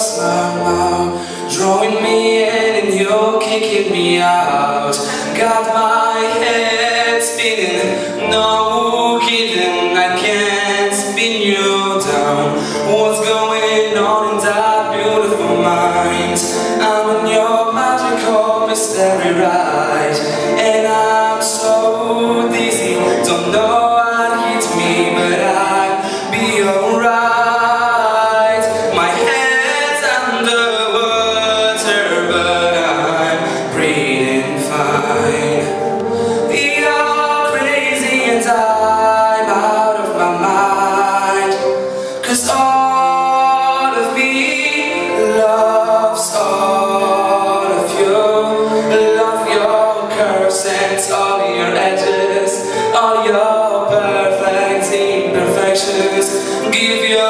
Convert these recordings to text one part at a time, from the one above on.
cross Drawing me in and you're kicking me out. Got my head spinning, no kidding I can't spin you down. What's going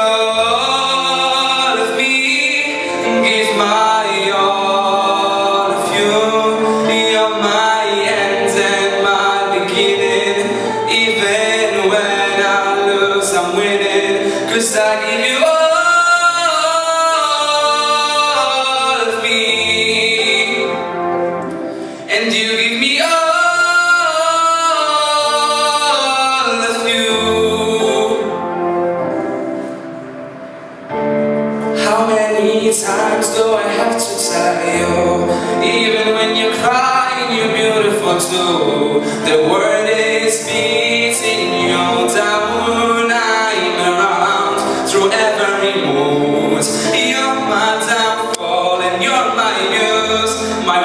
go. The world is beating you down. I'm around through every mood. You're my downfall and you're my muse My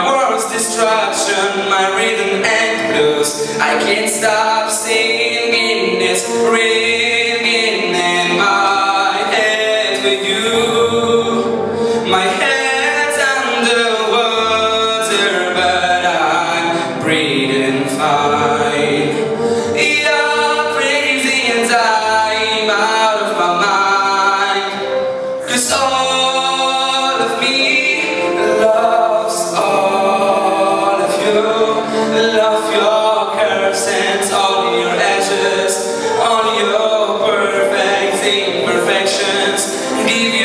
my rhythm and blues. I can't stop singing, this real be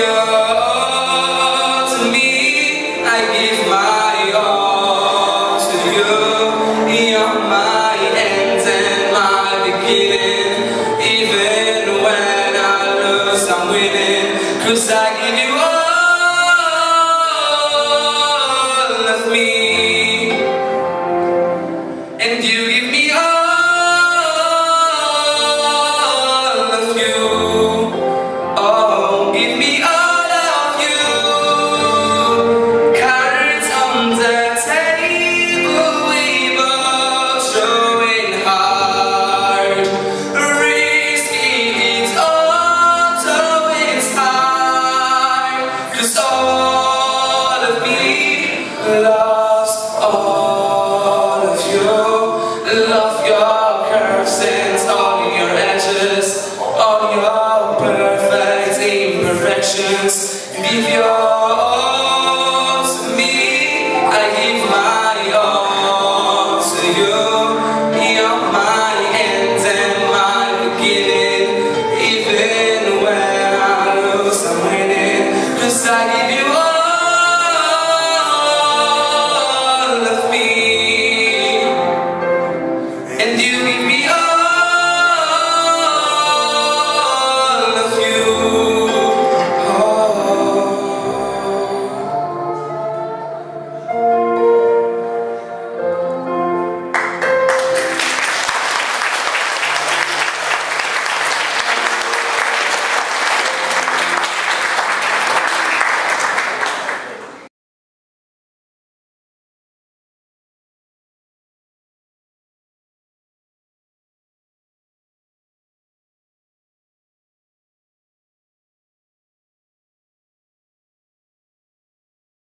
Vivian.